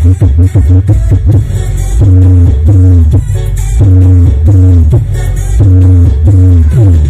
Thank you.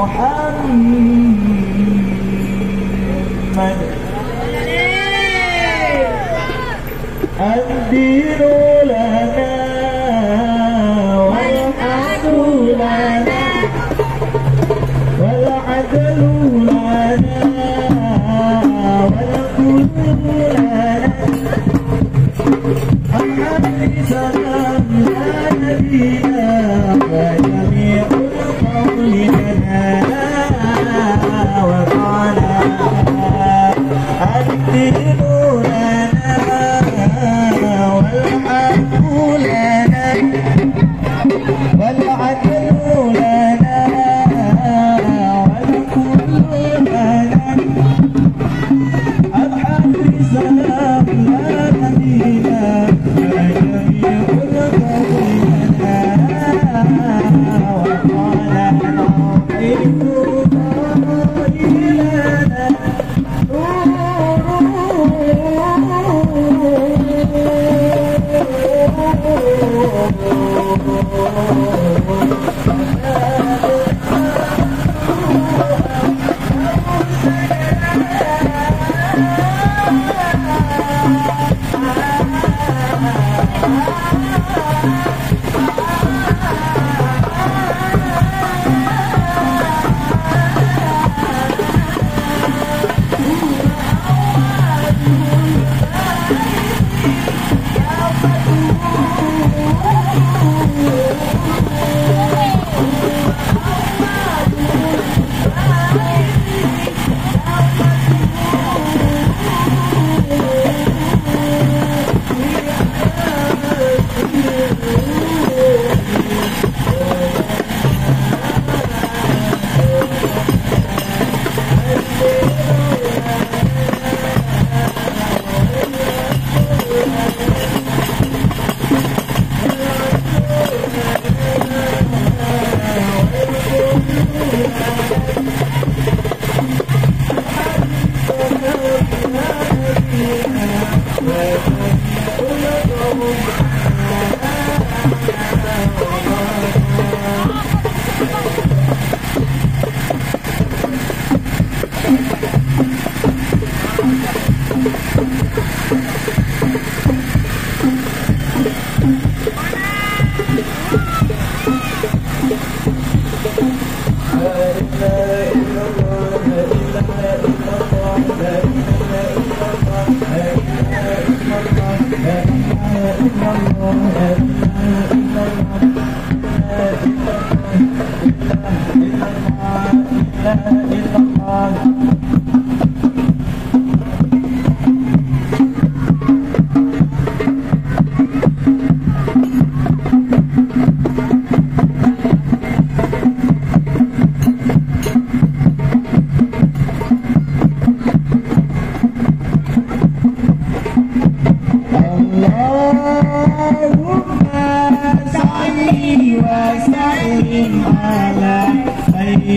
محمد. Yeah.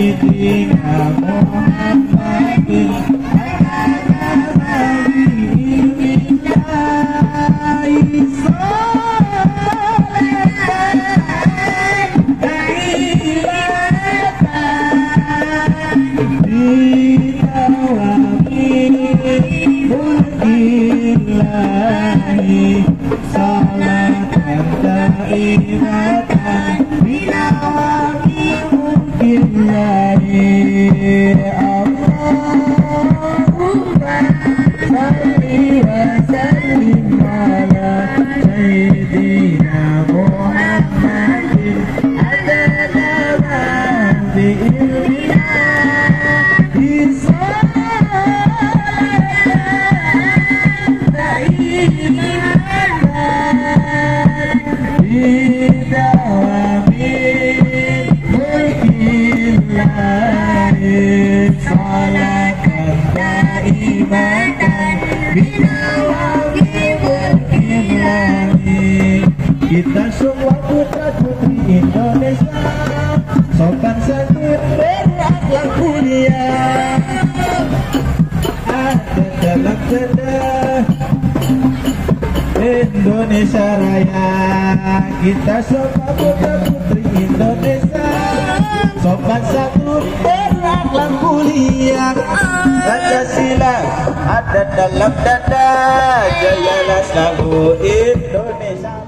Thank you. Indonesia. Sopan santun berakhlak mulia. Ada dalam dada Indonesia Raya. Kita semua putra putri Indonesia. Sopan santun berakhlak mulia. Pancasila ada dalam dada Jayalah selalu Indonesia